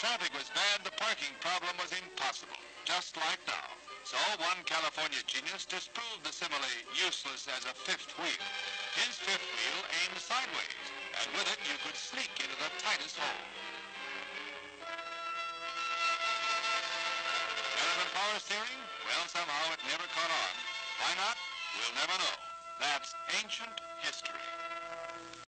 traffic was bad, the parking problem was impossible, just like now. So one California genius disproved the simile useless as a fifth wheel. His fifth wheel aimed sideways, and with it you could sneak into the tightest hole. Element power steering? Well, somehow it never caught on. Why not? We'll never know. That's ancient history.